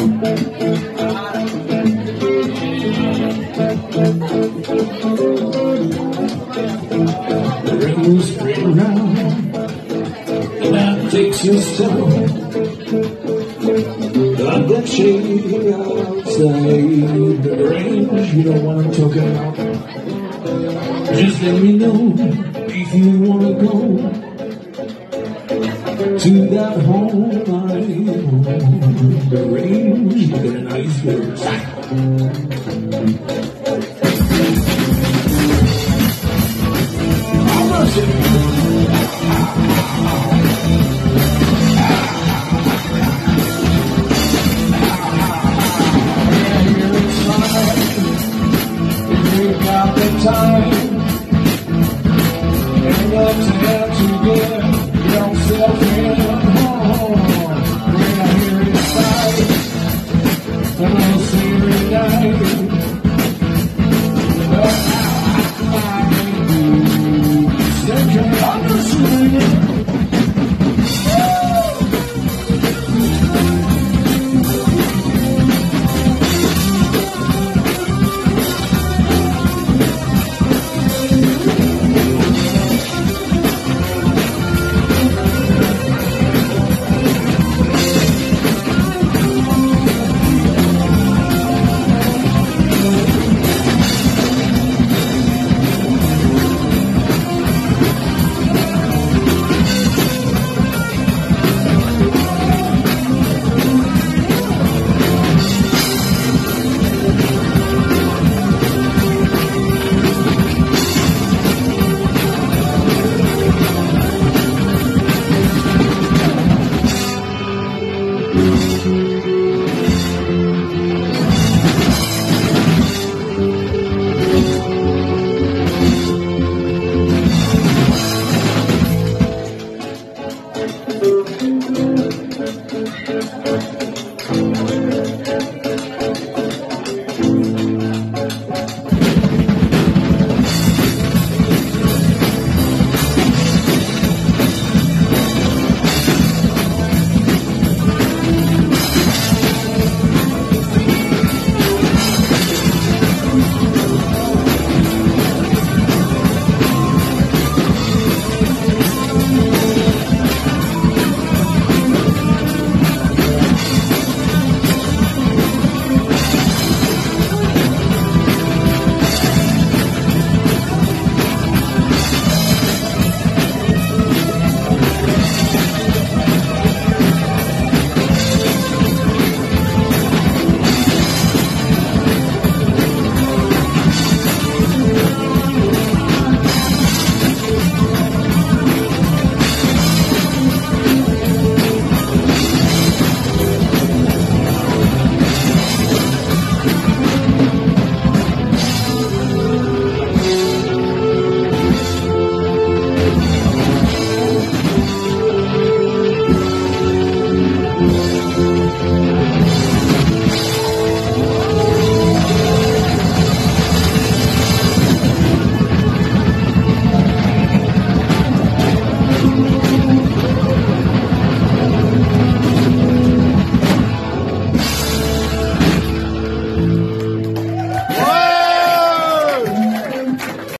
The rain straight around, and that takes your soul. Got that shade outside the range, you know what I'm talking about. Just let me know if you wanna go to that home I own. The range, you got a nice girl. time you.